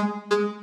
Música